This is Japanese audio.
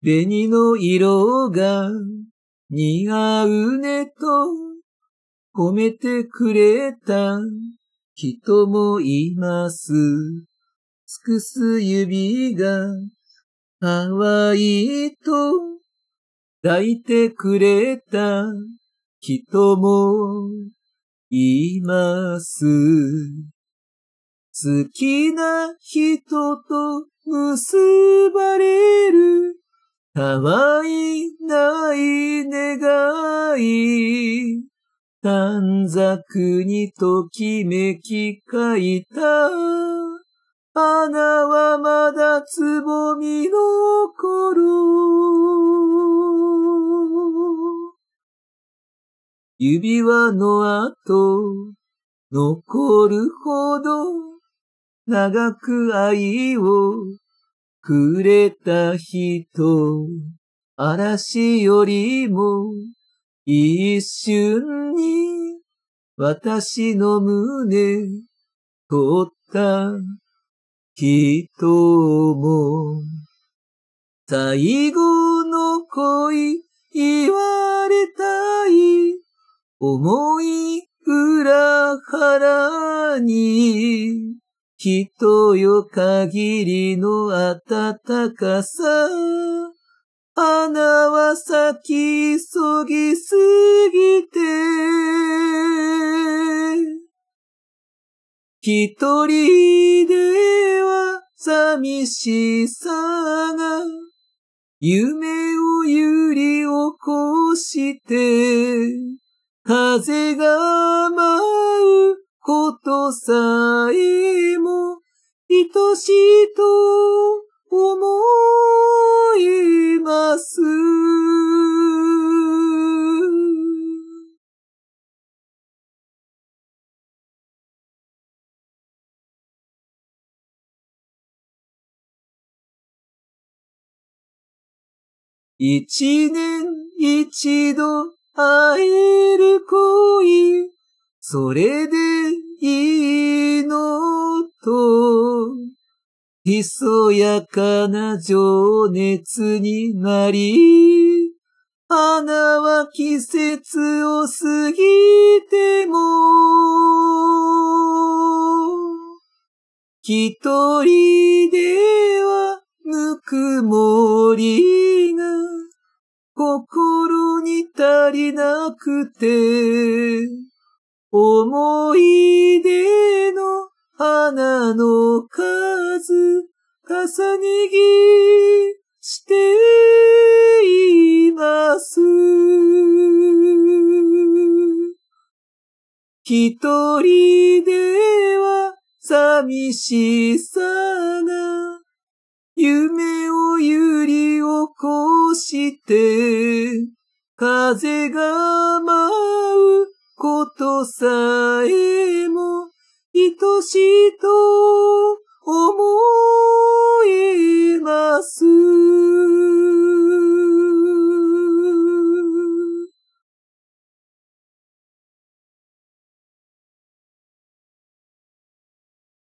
紅の色が似合うねと褒めてくれた人もいます。尽くす指が可愛いと抱いてくれた人もいます。好きな人と結ばれるたわいない願い。短冊にときめき書いた。花はまだつぼみの頃。指輪の後、残るほど、長く愛をくれた人、嵐よりも一瞬に私の胸取った人も最後の恋言われたい思い裏腹に人よ限りの暖かさ。花は咲きそぎすぎて。一人では寂しさが夢を揺り起こして風が舞うことさえも愛しいと思います。一年一度会える恋それでいいのと、ひそやかな情熱になり、花は季節を過ぎても、一人ではぬくもりが心に足りなくて、思い出の花の数、重ね着しています。一人では寂しさが夢を揺り起こして風がことさえも愛しと